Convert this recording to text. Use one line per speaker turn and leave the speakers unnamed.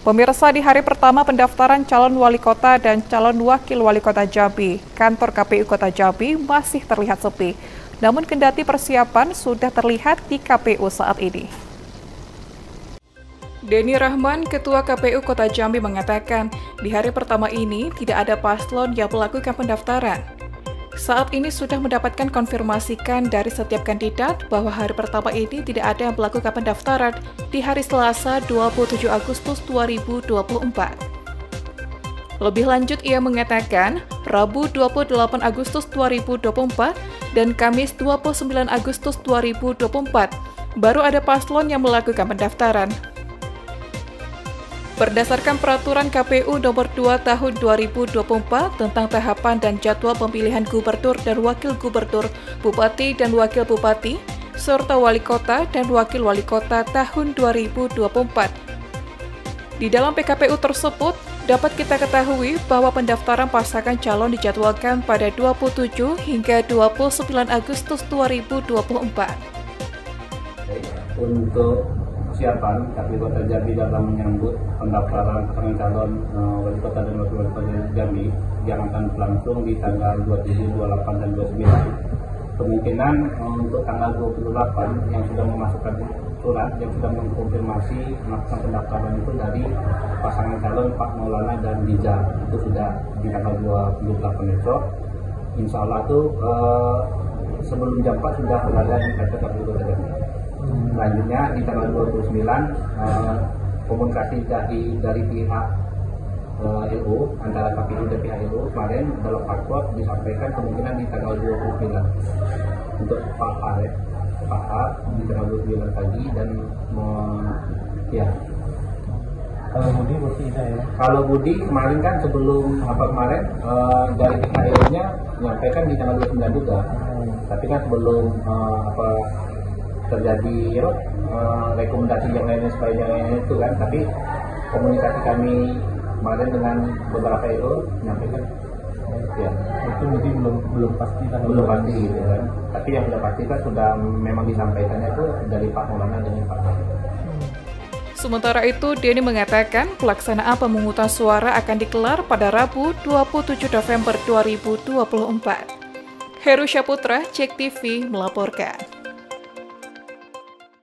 Pemirsa di hari pertama pendaftaran calon wali kota dan calon wakil wali kota Jambi, kantor KPU Kota Jambi masih terlihat sepi. Namun kendati persiapan sudah terlihat di KPU saat ini. Denny Rahman, Ketua KPU Kota Jambi mengatakan, di hari pertama ini tidak ada paslon yang melakukan pendaftaran. Saat ini sudah mendapatkan konfirmasikan dari setiap kandidat bahwa hari pertama ini tidak ada yang melakukan pendaftaran di hari Selasa 27 Agustus 2024. Lebih lanjut ia mengatakan, Rabu 28 Agustus 2024 dan Kamis 29 Agustus 2024 baru ada paslon yang melakukan pendaftaran. Berdasarkan peraturan KPU nomor 2 tahun 2024 tentang tahapan dan jadwal pemilihan gubernur dan wakil gubernur, bupati dan wakil bupati, serta wali kota dan wakil wali kota tahun 2024. Di dalam PKPU tersebut, dapat kita ketahui bahwa pendaftaran pasangan calon dijadwalkan pada 27 hingga 29 Agustus 2024.
Untuk persiapan KPU Kota Jambi dalam menyambut pendaftaran pasangan calon uh, wali kota dan wakil wali kota Jambi yang akan berlangsung di tanggal 27, 28, dan 29. Kemungkinan uh, untuk tanggal 28 yang sudah memasukkan surat yang sudah mengkonfirmasi melakukan pendaftaran itu dari pasangan calon Pak Maulana dan Dija itu sudah di tanggal 28 besok. Insya Allah itu uh, sebelum jam 4 sudah berada di kantor Kota Jambi selanjutnya di tanggal 29 uh, komunikasi dari dari pihak eh, LU antara KPU dan pihak LU kemarin dalam faktor disampaikan kemungkinan di tanggal 29 untuk Pak A ya. Pak A di tanggal 29 pagi dan ya
kalau Budi tidak ya?
Kalau Budi kemarin kan sebelum apa kemarin uh, dari pihak LU-nya menyampaikan di tanggal 29 juga. Hmm. Tapi kan sebelum uh, apa terjadi ya, uh, rekomendasi yang lainnya supaya yang lainnya itu kan tapi komunikasi kami kemarin dengan beberapa itu menyampaikan
ya itu mungkin belum belum pasti
kan belum pasti gitu kan tapi yang sudah pasti kan sudah memang disampaikannya itu dari Pak Maulana dan Pak
Sementara itu, Denny mengatakan pelaksanaan pemungutan suara akan digelar pada Rabu 27 November 2024. Heru Syaputra, Cek TV, melaporkan.